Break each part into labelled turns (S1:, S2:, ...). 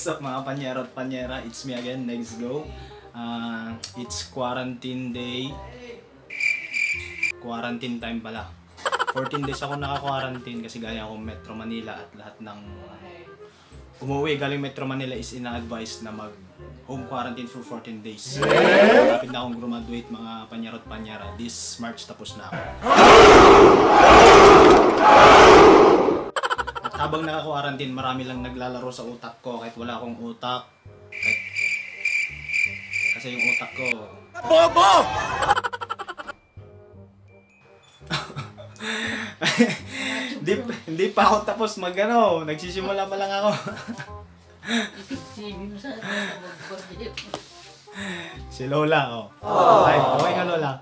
S1: What's up mga panyera at panyera? It's me again, let's go. Uh, it's quarantine day. Quarantine time pala. 14 days ako naka-quarantine kasi galing ako Metro Manila at lahat ng umuwi galing Metro Manila is ina-advise na mag home quarantine for 14 days. Malapit na akong graduate mga panyera at panyera. This March tapos na ako. Habang naka-quarantine, marami lang naglalaro sa utak ko kahit wala akong utak. Kahit... Kasi yung utak ko...
S2: Bobo!
S1: hindi, hindi pa ako tapos mag ano, nagsisimula pa lang ako. Si Lola, oh. Ay, okay ka Lola.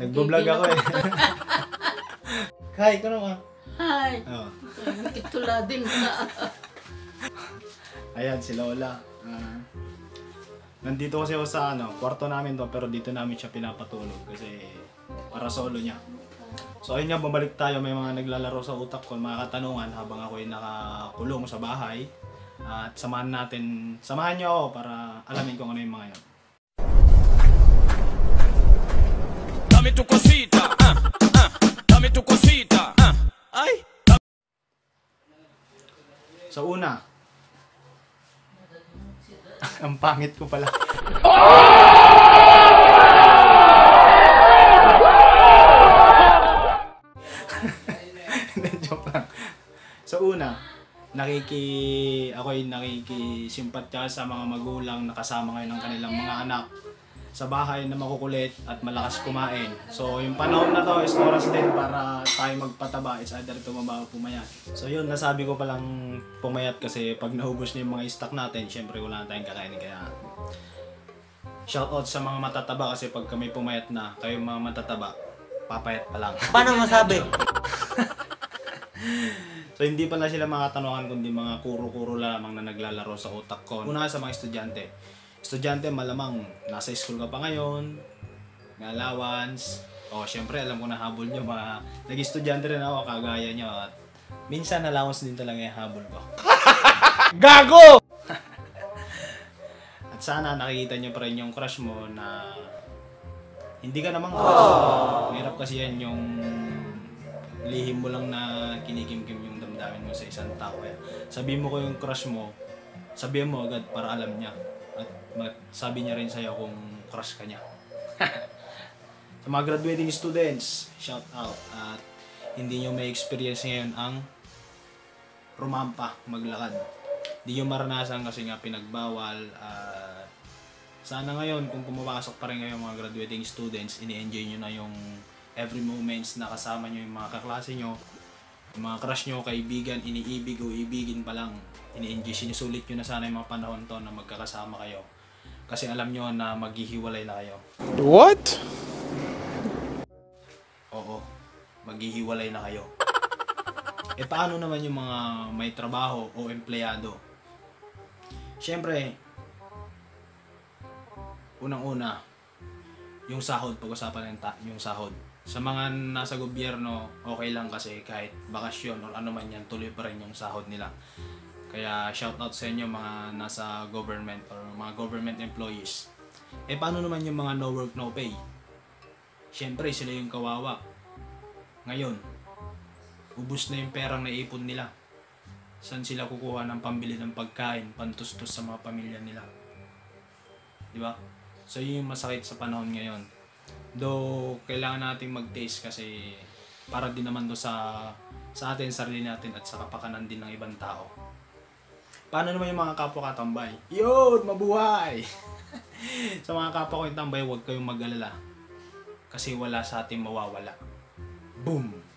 S1: Nagbo-vlog ako eh. Kai, ka naman.
S3: Hi!
S1: Oh.
S3: Kitula din ka.
S1: Ayan, si Lola. Ah, nandito kasi ako sa ano, kwarto namin to, pero dito namin siya pinapatulog kasi para solo niya. So ayun nga, bumalik tayo. May mga naglalaro sa utak ko, mga katanungan habang ako ay nakakulong sa bahay. At samahan natin, samahan niyo ako para alamin kung ano yung mga yun.
S2: Dame tu cosita, ah, ah. Dame tu cosita,
S1: Sa una, ang pangit ko pala. Joke. Sa una, nakiki ako ay nakikisimpatya sa mga magulang na kasama ngayon ng kanilang mga anak sa bahay na makukulit at malakas kumain. So, yung panahon na to is oras din para tayo magpataba. It's either tumaba o pumayat. So, yun, nasabi ko palang pumayat kasi pag naubos na yung mga stock natin, syempre wala na tayong kakainin. Kaya, shoutout sa mga matataba kasi pag kami pumayat na, kayo mga matataba, papayat pa lang.
S4: Paano masabi?
S1: So hindi pala sila mga katanungan kundi mga kuro-kuro lamang na naglalaro sa utak ko. Una sa mga estudyante. Estudyante malamang nasa school ka pa ngayon, may allowance. O syempre alam ko na habol nyo mga nag-estudyante rin ako kagaya nyo at minsan allowance din talaga yung habol ko.
S2: Gago!
S1: At sana nakikita nyo pa rin yung crush mo na hindi ka namang crush. Mahirap kasi yan yung lihim mo lang na kinikimkim yung damdamin mo sa isang tao. Kaya sabihin mo ko yung crush mo, sabihin mo agad para alam niya. At sabi niya rin sa'yo kung crush ka niya. sa mga graduating students, shout out. At hindi nyo may experience ngayon ang rumampa, maglakad. Hindi nyo maranasan kasi nga pinagbawal. At sana ngayon, kung pumapasok pa rin kayo mga graduating students, ini-enjoy nyo na yung every moments na kasama nyo yung mga kaklase nyo, yung mga crush nyo, kaibigan, iniibig o ibigin pa lang, ini-enjoy, sinusulit nyo na sana yung mga panahon to na magkakasama kayo. Kasi alam nyo na maghihiwalay na kayo.
S2: What?
S1: Oo, maghihiwalay na kayo. E paano naman yung mga may trabaho o empleyado? Siyempre, unang-una, yung sahod, pag-usapan ng ta- yung sahod. Sa mga nasa gobyerno, okay lang kasi kahit bakasyon or ano man yan, tuloy pa rin yung sahod nila. Kaya shoutout sa inyo mga nasa government or mga government employees. Eh paano naman yung mga no work no pay? Siyempre sila yung kawawa. Ngayon, ubus na yung perang naipon nila. Saan sila kukuha ng pambili ng pagkain, pantustos sa mga pamilya nila? Di ba? So yun yung masakit sa panahon ngayon. Though kailangan nating mag-taste kasi para din naman do sa sa atin, sarili natin at sa kapakanan din ng ibang tao. Paano naman yung mga kapwa katambay? Yun! Mabuhay! sa mga kapwa ko yung tambay, huwag kayong mag-alala. Kasi wala sa atin mawawala. Boom!